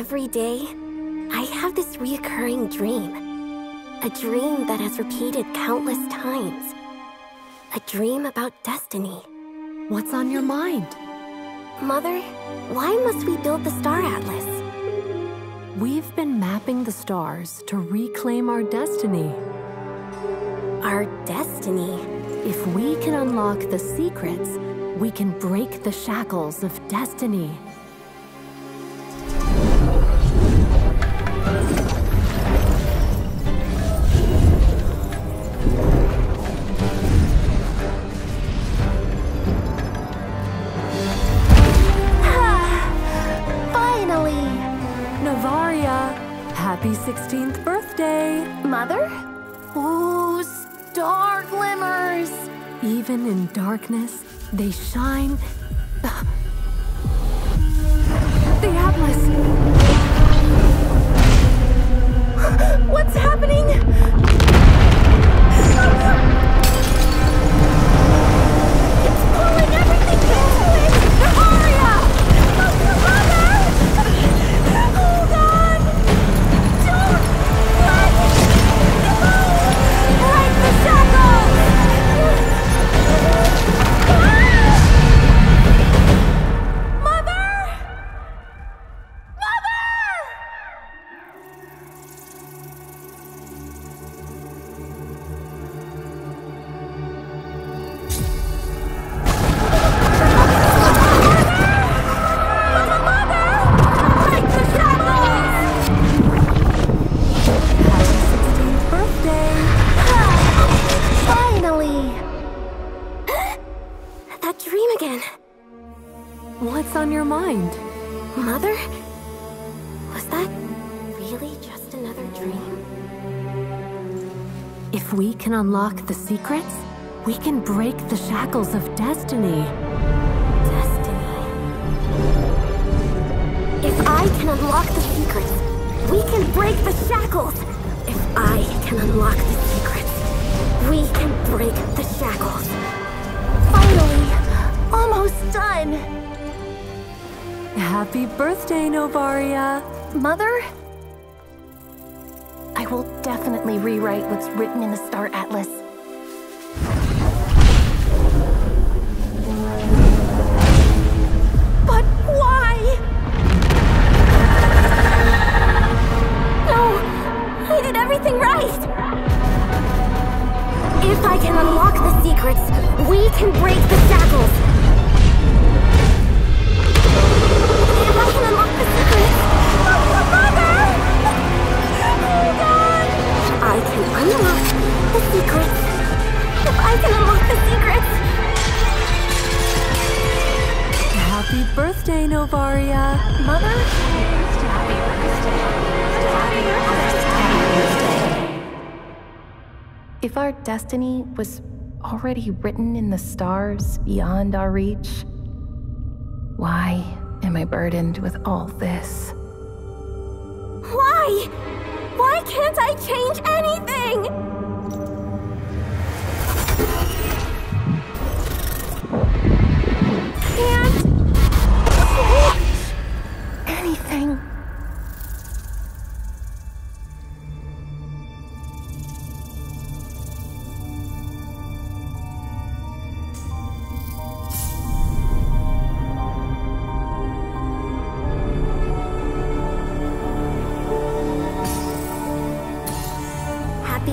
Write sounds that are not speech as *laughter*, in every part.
Every day, I have this reoccurring dream. A dream that has repeated countless times. A dream about destiny. What's on your mind? Mother, why must we build the Star Atlas? We've been mapping the stars to reclaim our destiny. Our destiny? If we can unlock the secrets, we can break the shackles of destiny. 16th birthday! Mother? Ooh, star glimmers! Even in darkness, they shine. *laughs* The Atlas! That dream again. What's on your mind? Mother? Was that really just another dream? If we can unlock the secrets, we can break the shackles of destiny. Destiny. If I can unlock the secrets, we can break the shackles. If I can unlock the secrets, we can break the shackles. Finally, almost done. Happy birthday, Novaria! Mother? I will definitely rewrite what's written in the Star Atlas. But why? No, I did everything right. If I can unlock the secrets, we can break the shackles. Happy birthday, Novaria! Mother? If our destiny was already written in the stars beyond our reach, why am I burdened with all this? Why? Why can't I change anything?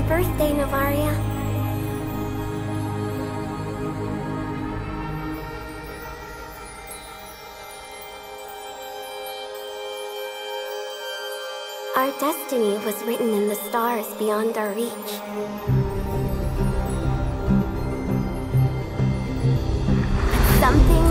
Birthday, Novaria. Our destiny was written in the stars beyond our reach. But something